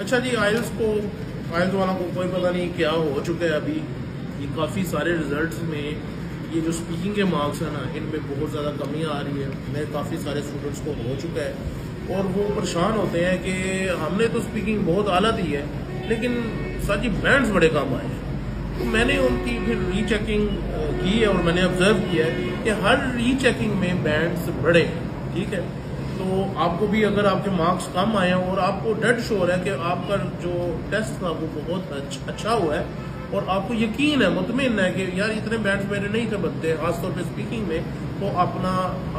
अच्छा जी आयल्स को आयल्स वालों को कोई पता नहीं क्या हो चुका है अभी। ये काफ़ी सारे रिजल्ट्स में ये जो स्पीकिंग के मार्क्स हैं ना, इनमें बहुत ज़्यादा कमी आ रही है। मैं काफ़ी सारे स्टूडेंट्स को हो चुका है। और वो परेशान होते हैं कि हमने तो स्पीकिंग बहुत आला दी है, लेकिन सर जी बैंड्स बड़े कम आए हैं। तो मैंने उनकी फिर रीचेकिंग की है और मैंने ऑब्ज़र्व किया है कि हर रीचेकिंग में बैंड्स बड़े हैं, ठीक है? तो आपको भी अगर आपके मार्क्स कम आए हैं और आपको डेड श्योर है कि आपका जो टेस्ट था वो बहुत अच्छा हुआ है और आपको यकीन है, मुतमिन है कि यार इतने बैंड्स मेरे नहीं थे बनते, खासतौर पर स्पीकिंग में तो अपना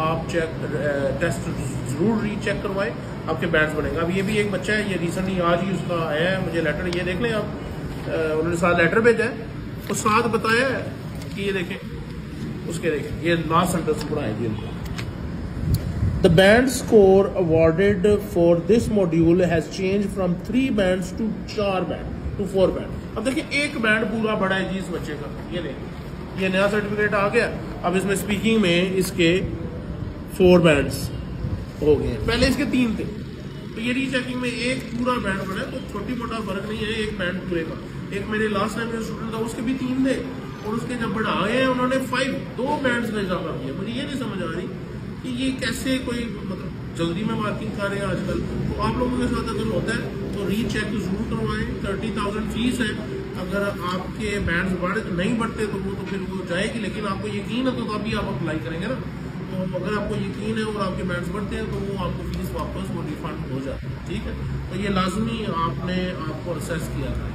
आप चेक टेस्ट ज़रूर रीचेक करवाएँ, आपके बैंड्स बनेंगे। अब ये भी एक बच्चा है, ये रिसेंटली आज ही उसका आया है, मुझे लेटर ये देख लें आप उन्होंने साथ लेटर भेजा है और साथ बताया है कि ये देखें, उसके देखें, ये लास्ट सेंटेंस पढ़ाए जी उनको The band score awarded for this module has changed from three bands to चार बैंड टू फोर बैंड अब देखिए, एक बैंड पूरा बड़ा है जी इस बच्चे का। ये नहीं। ये नया सर्टिफिकेट आ गया। अब इसमें स्पीकिंग में इसके फोर बैंड्स हो गए पहले इसके तीन थे। तो ये रीचेकिंग में एक पूरा बैंड बना है तो छोटी मोटा फ़र्क नहीं है एक बैंड पूरे का। एक मेरे लास्ट टाइम जो स्टूडेंट था, उसके भी तीन थे। और उसके जब बढ़ाए हैं, उन्होंने फाइव दो बैंड्स का इजाफा किया। मुझे ये नहीं समझ आ रही कि ये कैसे कोई मतलब जल्दी में मार्किंग कर रहे हैं आजकल? तो आप लोगों के साथ अगर होता है तो री रीचेक ज़रूर करवाएँ। थर्टी थाउज़ेंड फ़ीस है। अगर आपके बैंड बढ़, नहीं बढ़ते तो वो तो फिर वो जाएगी। लेकिन आपको यकीन है तो तभी आप अप्लाई करेंगे ना। तो अगर आपको यकीन है और आपके बैंड्स बढ़ते हैं तो वो आपको फ़ीस वापस वो रिफंड हो जाती है। ठीक है? तो ये लाजमी आपने आपको असेस किया। था